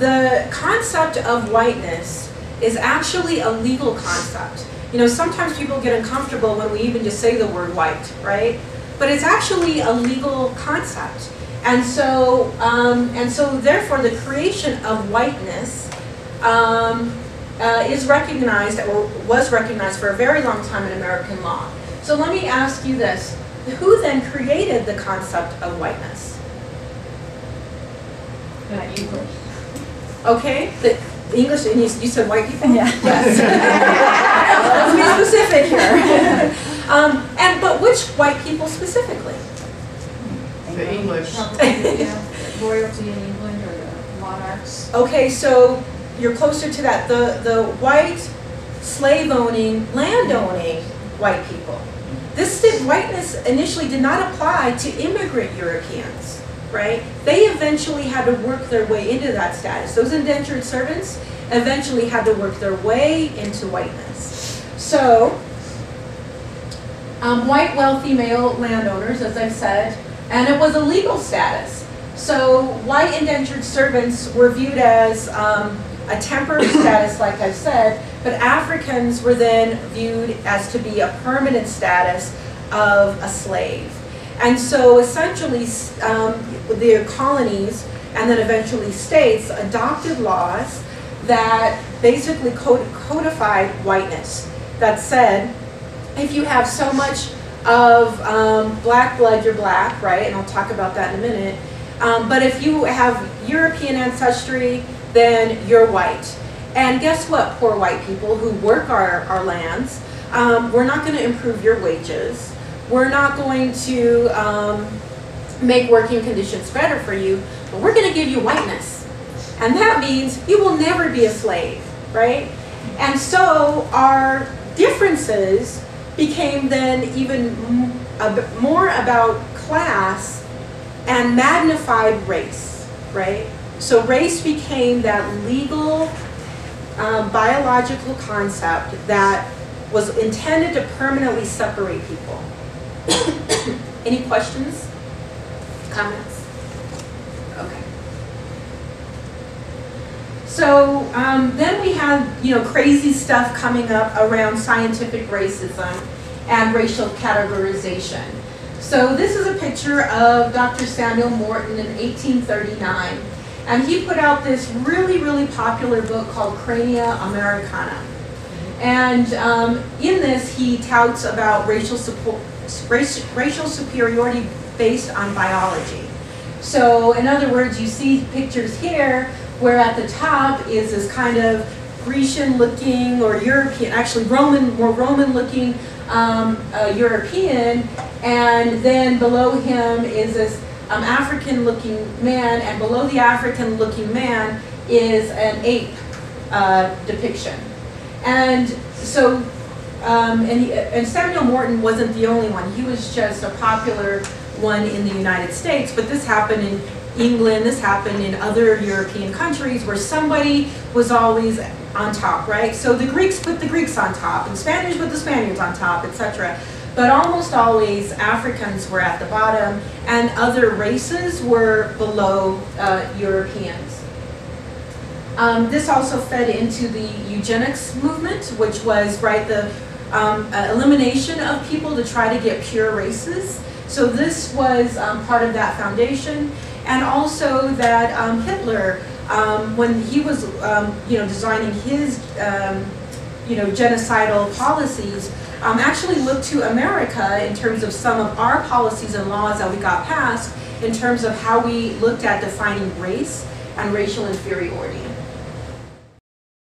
the concept of whiteness is actually a legal concept. You know, sometimes people get uncomfortable when we even just say the word white, right? But it's actually a legal concept. And so, um, and so therefore the creation of whiteness um, uh, is recognized or was recognized for a very long time in American law. So let me ask you this. Who then created the concept of whiteness? Uh, English. Okay, the English, and you, you said white people? Yeah. Yes. Let's be specific here. Um, and, but which white people specifically? The English. Royalty in England or the monarchs. Okay, so you're closer to that. The, the white slave owning, land owning white people. This did, whiteness initially did not apply to immigrant Europeans, right? They eventually had to work their way into that status. Those indentured servants eventually had to work their way into whiteness. So, um, white wealthy male landowners, as I've said, and it was a legal status. So white indentured servants were viewed as um, a temporary status, like I've said, but Africans were then viewed as to be a permanent status of a slave. And so essentially, um, the colonies and then eventually states adopted laws that basically codified whiteness that said if you have so much of um, black blood, you're black, right? And I'll talk about that in a minute. Um, but if you have European ancestry, then you're white. And guess what, poor white people who work our, our lands, um, we're not going to improve your wages. We're not going to um, make working conditions better for you, but we're going to give you whiteness. And that means you will never be a slave, right? And so our differences became then even more about class and magnified race, right? So race became that legal, um, biological concept that was intended to permanently separate people. Any questions? Comments? Okay. So um, then we have, you know, crazy stuff coming up around scientific racism and racial categorization. So this is a picture of Dr. Samuel Morton in 1839. And he put out this really, really popular book called Crania Americana. And um, in this, he touts about racial, support, racial superiority based on biology. So in other words, you see pictures here where at the top is this kind of Grecian looking or European, actually Roman, more Roman looking um, European, and then below him is this um, African looking man, and below the African looking man is an ape uh, depiction. And so, um, and, he, and Samuel Morton wasn't the only one. He was just a popular one in the United States, but this happened in England, this happened in other European countries where somebody was always on top, right? So the Greeks put the Greeks on top, and Spaniards put the Spaniards on top, etc. But almost always Africans were at the bottom, and other races were below uh, Europeans. Um, this also fed into the eugenics movement, which was right the um, elimination of people to try to get pure races. So this was um, part of that foundation, and also that um, Hitler um, when he was, um, you know, designing his, um, you know, genocidal policies, actually looked to America in terms of some of our policies and laws that we got passed in terms of how we looked at defining race and racial inferiority.